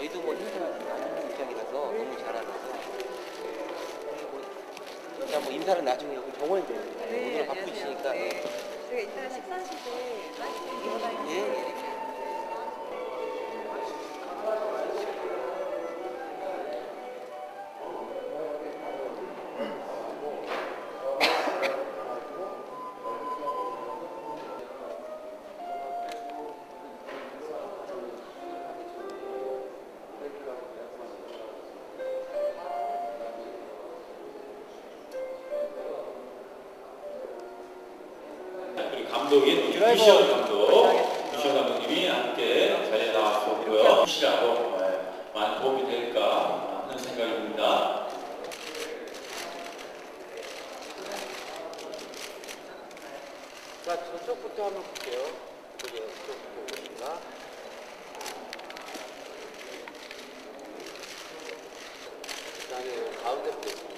저희도 뭐 나중에 입장이라서 너무 잘 알아서 그리고 일단 뭐 인사는 나중에 여기 병원에 돼요. 오늘 바쁘시니까 예. 네. 제가 이따가 식사하실 때 많이 이어다니고 예, 감독인 유시현 감독, 유시현 감독님이 함께 자리에 나왔었고요. 혹시라도 네, 많은 도움이 될까 하는 생각입니다. 자, 저쪽부터 한번 볼게요. 저쪽부터 보겠습니다. 그다음에 가운데 보겠습니다.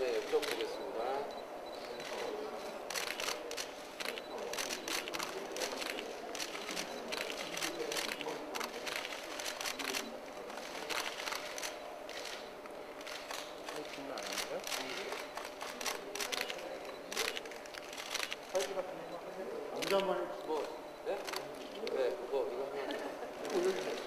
그다음에 이쪽 보겠습니다. 뭐, 네? 네, 그거 이거 하나.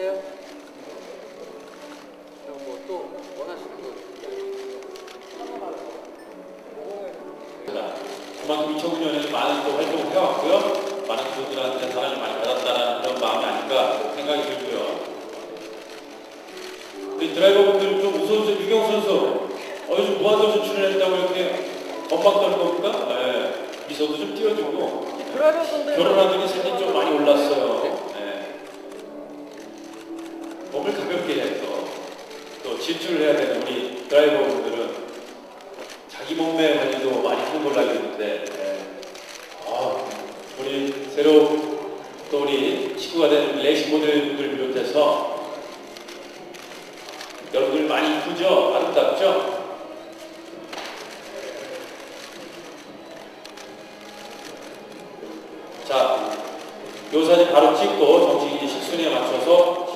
됐나요? 그럼 뭐또 원하시는 거 그만큼 2009년에는 많은 또 활동을 해왔고요. 많은 분들한테 사랑을 많이 받았다는 그런 마음이 아닐까 생각이 들고요. 우리 드라이버분들 좀 웃어주세요. 유경 선수. 어, 요즘 무한도전 출연했다고 이렇게 떠는 겁니까? 네. 미소도 좀 띄워주고. 결혼하더니 살이 좀 많이 올랐어요. 네. 몸을 가볍게 해서 또 질주를 해야 되는 우리 드라이버분들은 자기 몸매 관리도 많이 하는 걸로 알고 있는데 네. 아, 우리 새로 또 우리 식구가 된 레이싱 모델분들 비롯해서 여러분들 많이 이쁘죠? 아름답죠? 자, 요 사진 바로 찍고 정식 식순에 맞춰서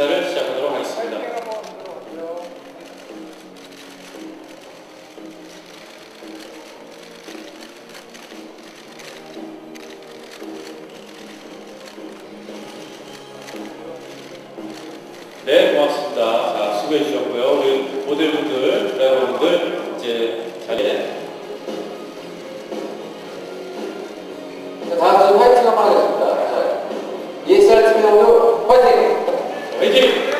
행사를 시작하도록 하겠습니다. 네, 고맙습니다. 자, 수고해 주셨고요. 우리 모델분들, 드라이버분들 이제 자리에 자, 다음 주 화이팅 한번 하겠습니다. 자, ESR 팀의 오늘 화이팅! 화이팅!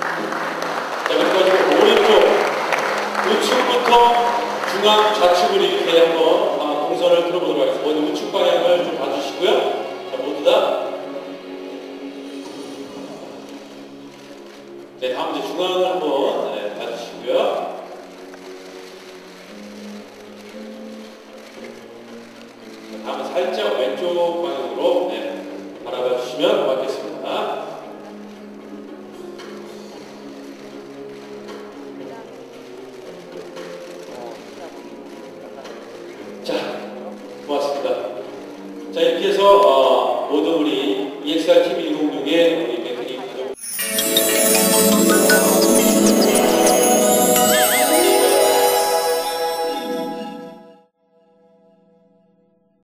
자, 그래가지고 오른쪽 우측부터 중앙 좌측으로 이렇게 한번 아마 동선을 들어보도록 하겠습니다. 먼저 우측 방향을 좀 봐주시고요. 자, 모두 다. 네, 다음 이제 중앙을 한번 네, 봐주시고요. 자, 다음은 살짝 왼쪽 방향으로 네, 바라봐 주시면 고맙겠습니다. 자, 고맙습니다. 자, 이렇게 해서 어, 모든 우리 EXR TV 106의 우리